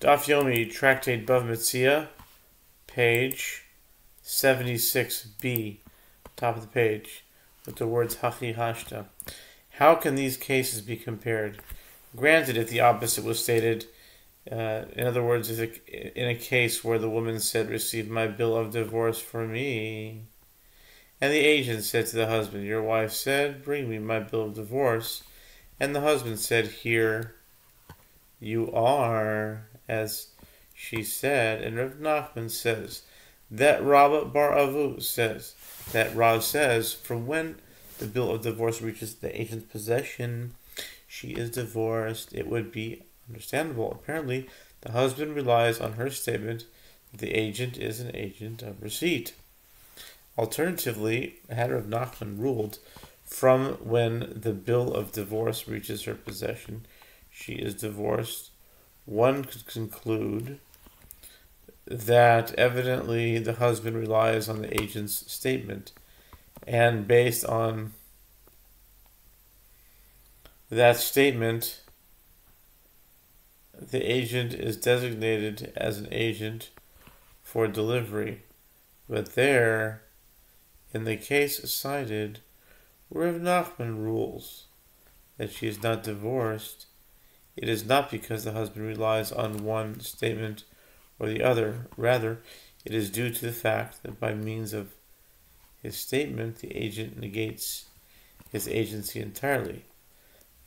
Daf Yomi, Tractate Bava Metzia, page 76b, top of the page, with the words Hachi Hashta. How can these cases be compared? Granted, if the opposite was stated, uh, in other words, in a case where the woman said, Receive my bill of divorce for me, and the agent said to the husband, Your wife said, Bring me my bill of divorce, and the husband said, Here you are, as she said, and Rav Nachman says, that Rabba Bar Avu says, that Rav says, from when the bill of divorce reaches the agent's possession, she is divorced. It would be understandable. Apparently, the husband relies on her statement that the agent is an agent of receipt. Alternatively, had Rav Nachman ruled, from when the bill of divorce reaches her possession, she is divorced, one could conclude that evidently the husband relies on the agent's statement, and based on that statement, the agent is designated as an agent for delivery. But there, in the case cited, Rav Nachman rules that she is not divorced, it is not because the husband relies on one statement or the other. Rather, it is due to the fact that by means of his statement, the agent negates his agency entirely.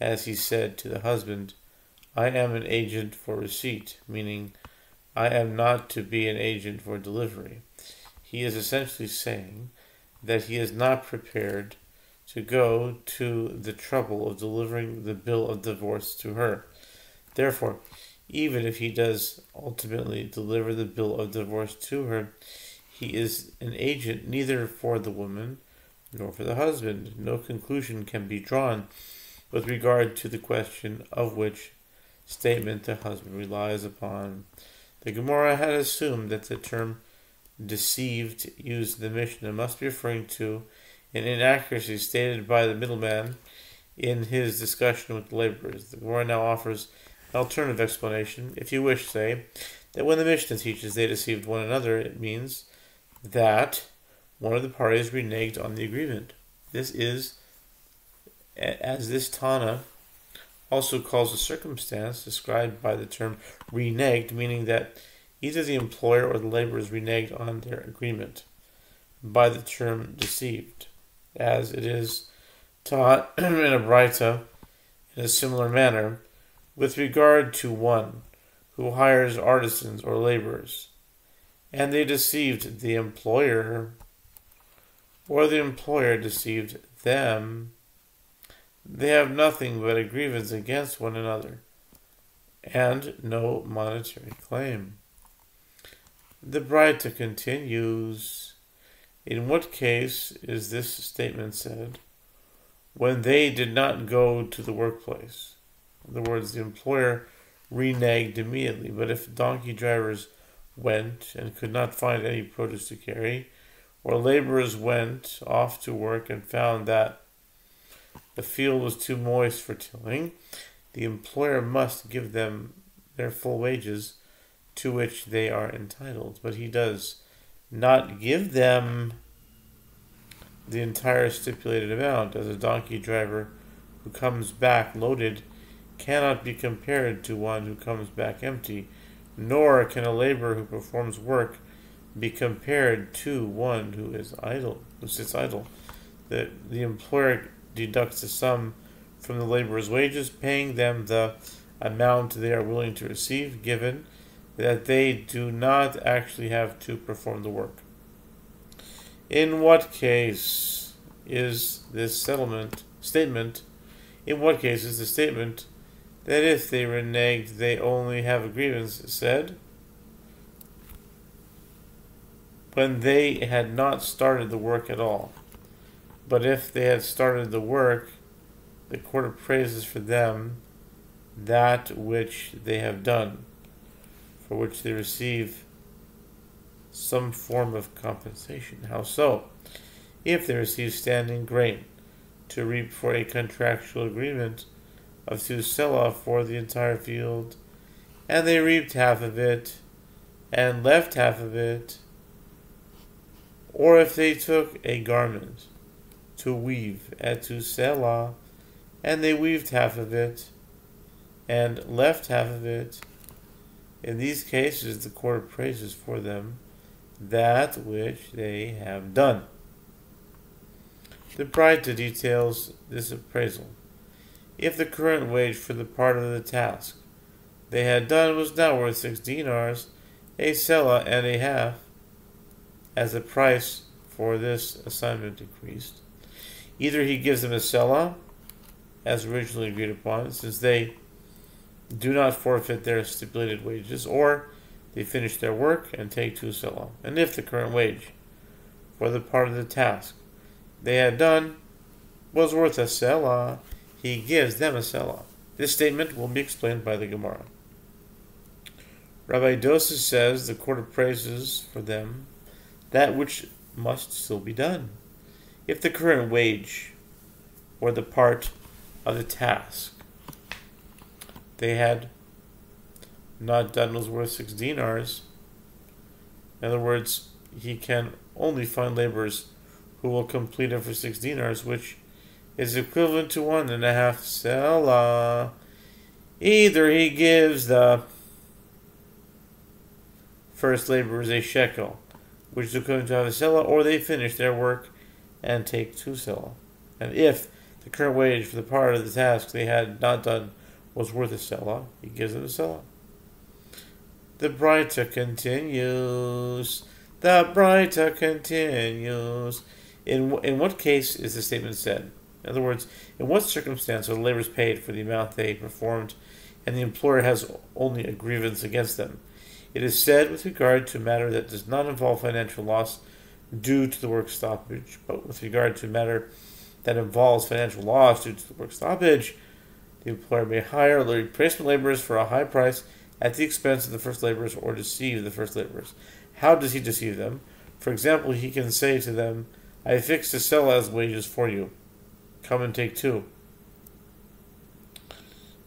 As he said to the husband, I am an agent for receipt, meaning I am not to be an agent for delivery. He is essentially saying that he is not prepared to go to the trouble of delivering the bill of divorce to her. Therefore, even if he does ultimately deliver the bill of divorce to her, he is an agent neither for the woman nor for the husband. No conclusion can be drawn with regard to the question of which statement the husband relies upon. The Gemara had assumed that the term deceived used in the Mishnah must be referring to an inaccuracy stated by the middleman in his discussion with the laborers. The Gemara now offers alternative explanation. If you wish, say that when the Mishnah teaches they deceived one another, it means that one of the parties reneged on the agreement. This is, as this Tana also calls a circumstance described by the term reneged, meaning that either the employer or the laborers reneged on their agreement by the term deceived, as it is taught in a Braita in a similar manner with regard to one who hires artisans or laborers, and they deceived the employer, or the employer deceived them, they have nothing but a grievance against one another, and no monetary claim. The Braita continues. In what case is this statement said? When they did not go to the workplace. In other words, the employer reneged immediately. But if donkey drivers went and could not find any produce to carry, or laborers went off to work and found that the field was too moist for tilling, the employer must give them their full wages to which they are entitled. But he does not give them the entire stipulated amount, as a donkey driver who comes back loaded cannot be compared to one who comes back empty, nor can a laborer who performs work be compared to one who is idle, who sits idle. The, the employer deducts the sum from the laborer's wages, paying them the amount they are willing to receive, given that they do not actually have to perform the work. In what case is this settlement statement? In what case is the statement that if they reneged, they only have a grievance said? When they had not started the work at all. But if they had started the work, the court appraises for them that which they have done, for which they receive some form of compensation. How so? If they receive standing grain to reap for a contractual agreement, of to sell for the entire field, and they reaped half of it, and left half of it, or if they took a garment to weave at two sela, and they weaved half of it, and left half of it, in these cases the court praises for them that which they have done. The Braita details this appraisal. If the current wage for the part of the task they had done was now worth six dinars, a sella and a half, as the price for this assignment increased. Either he gives them a sella, as originally agreed upon, since they do not forfeit their stipulated wages, or they finish their work and take two selah. And if the current wage for the part of the task they had done was worth a selah, he gives them a selah. This statement will be explained by the Gemara. Rabbi Dosa says the court appraises for them that which must still be done. If the current wage or the part of the task they had not done was worth six dinars, in other words, he can only find laborers who will complete it for six dinars, which is equivalent to one and a half selah. Either he gives the first laborers a shekel, which is equivalent to half a selah, or they finish their work and take two selah. And if the current wage for the part of the task they had not done was worth a selah, he gives them a selah. The Braita continues. The Braita continues. In, in what case is the statement said? In other words, in what circumstance are the laborers paid for the amount they performed and the employer has only a grievance against them? It is said with regard to a matter that does not involve financial loss due to the work stoppage, but with regard to a matter that involves financial loss due to the work stoppage, the employer may hire replacement laborers for a high price at the expense of the first laborers or deceive the first laborers. How does he deceive them? For example, he can say to them, I fixed a sela as wages for you. Come and take two.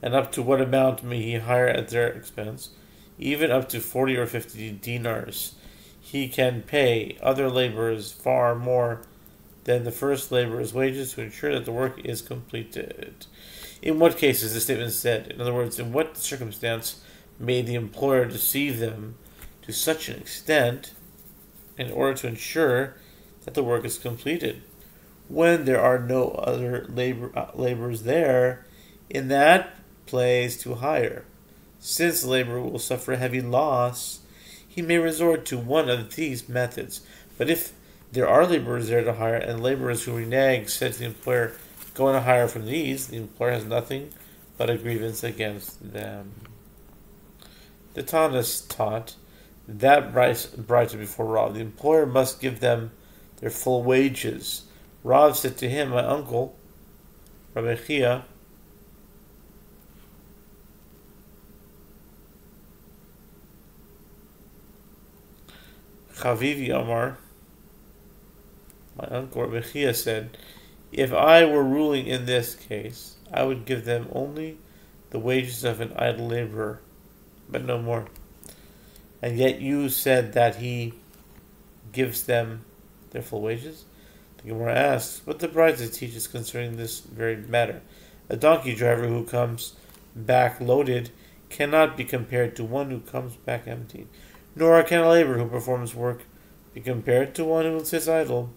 And up to what amount may he hire at their expense? Even up to forty or fifty dinars. He can pay other laborers far more than the first laborer's wages to ensure that the work is completed. In what case is the statement said? In other words, in what circumstance may the employer deceive them to such an extent in order to ensure that the work is completed. When there are no other labor uh, laborers there in that place to hire, since the laborer will suffer a heavy loss, he may resort to one of these methods. But if there are laborers there to hire, and laborers who renege said to the employer, "Go and hire from these," the employer has nothing but a grievance against them. The Tanas taught that Braita before Rav, the employer must give them their full wages. Rav said to him, my uncle, Rabbi Chiya, Chavivi Amar, my uncle Rabbi Chiya said, if I were ruling in this case, I would give them only the wages of an idle laborer, but no more. And yet you said that he gives them their full wages? The asks, what the Braita teaches concerning this very matter. A donkey driver who comes back loaded cannot be compared to one who comes back empty, nor can a laborer who performs work be compared to one who sits idle.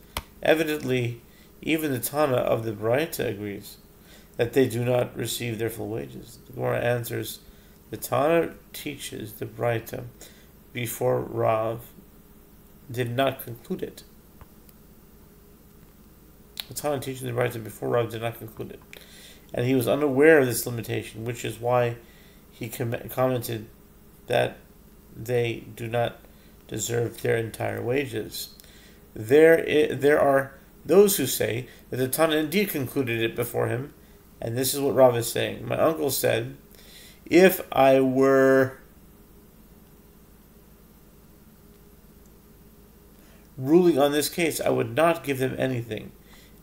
Evidently, even the Tana of the Braita agrees that they do not receive their full wages. The answers, the Tana teaches the Braita before Rav did not conclude it. The Tana teaching the Braita before Rav did not conclude it. And he was unaware of this limitation, which is why he com- commented that they do not deserve their entire wages. There, I- there are those who say that the Tana indeed concluded it before him, and this is what Rav is saying. My uncle said, if I were ruling on this case, I would not give them anything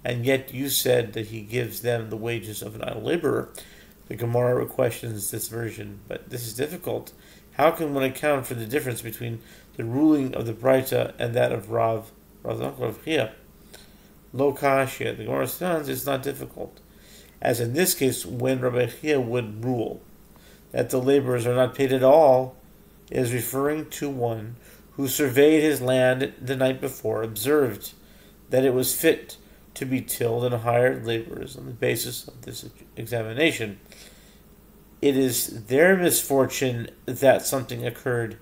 and yet you said that he gives them the wages of an idle laborer. The Gemara questions this version, but this is difficult how can one account for the difference between the ruling of the Braita and that of Rav, Rav, Rav Chiya? Lo Kashia, the Gemara says it's not difficult. As in this case, when Rabbi Chiya would rule that the laborers are not paid at all, is referring to one who surveyed his land the night before, observed that it was fit to be tilled and hired laborers on the basis of this examination. It is their misfortune that something occurred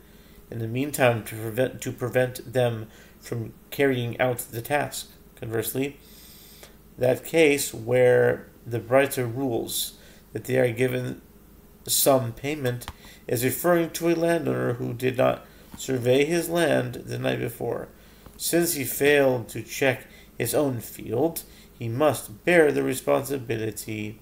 in the meantime to prevent to prevent them from carrying out the task. Conversely, that case where the Braita rules that they are given some payment is referring to a landowner who did not survey his land the night before. Since he failed to check his own field, he must bear the responsibility.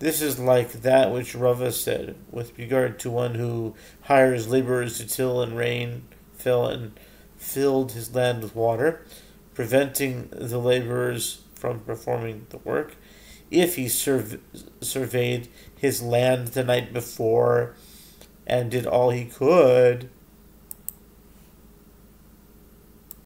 This is like that which Rava said with regard to one who hires laborers to till and rain, fill and filled his land with water, preventing the laborers from performing the work. If he surv- surveyed his land the night before and did all he could,